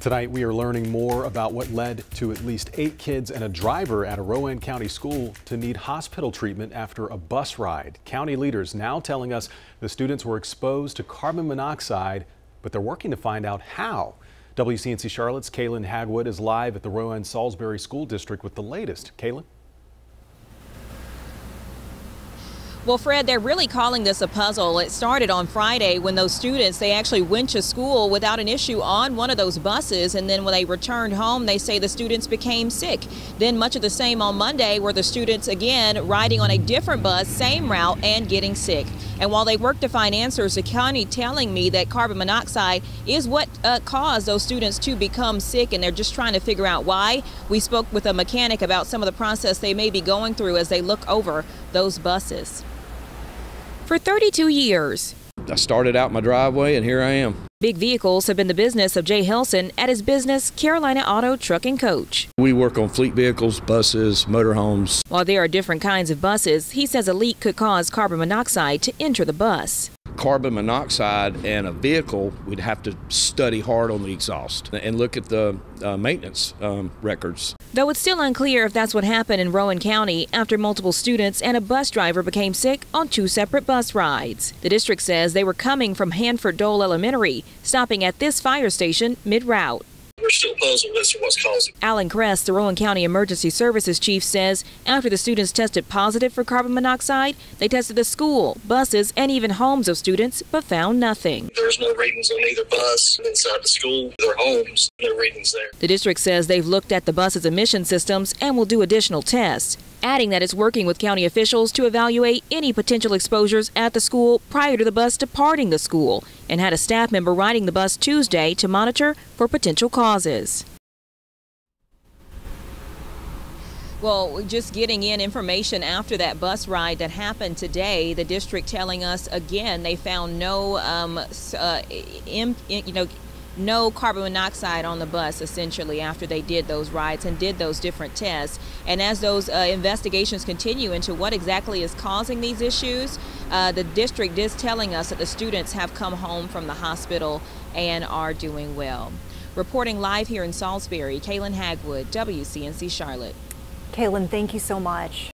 Tonight, we are learning more about what led to at least eight kids and a driver at a Rowan County school to need hospital treatment after a bus ride. County leaders now telling us the students were exposed to carbon monoxide, but they're working to find out how. WCNC Charlotte's Kayland Hagwood is live at the Rowan Salisbury School District with the latest. Kayland? Well, Fred, they're really calling this a puzzle. It started on Friday when those students, they actually went to school without an issue on one of those buses. And then when they returned home, they say the students became sick. Then much of the same on Monday where the students, again, riding on a different bus, same route, and getting sick. And while they work to find answers, the county telling me that carbon monoxide is what uh, caused those students to become sick, and they're just trying to figure out why. We spoke with a mechanic about some of the process they may be going through as they look over those buses for 32 years. I started out my driveway and here I am. Big vehicles have been the business of Jay Helson at his business, Carolina Auto Truck and Coach. We work on fleet vehicles, buses, motorhomes. While there are different kinds of buses, he says a leak could cause carbon monoxide to enter the bus carbon monoxide and a vehicle, we'd have to study hard on the exhaust and look at the uh, maintenance um, records. Though it's still unclear if that's what happened in Rowan County after multiple students and a bus driver became sick on two separate bus rides. The district says they were coming from Hanford Dole Elementary, stopping at this fire station mid route. We're still puzzled as to what's causing. Alan Kress, the Rowan County Emergency Services Chief, says after the students tested positive for carbon monoxide, they tested the school, buses, and even homes of students, but found nothing. There's no readings on either bus inside the school, their homes, no readings there. The district says they've looked at the bus's emission systems and will do additional tests adding that it's working with county officials to evaluate any potential exposures at the school prior to the bus departing the school and had a staff member riding the bus Tuesday to monitor for potential causes. Well, just getting in information after that bus ride that happened today, the district telling us again they found no, um, uh, you know, no carbon monoxide on the bus essentially after they did those rides and did those different tests. And as those uh, investigations continue into what exactly is causing these issues, uh, the district is telling us that the students have come home from the hospital and are doing well. Reporting live here in Salisbury, Kayland Hagwood, WCNC Charlotte. Kayland, thank you so much.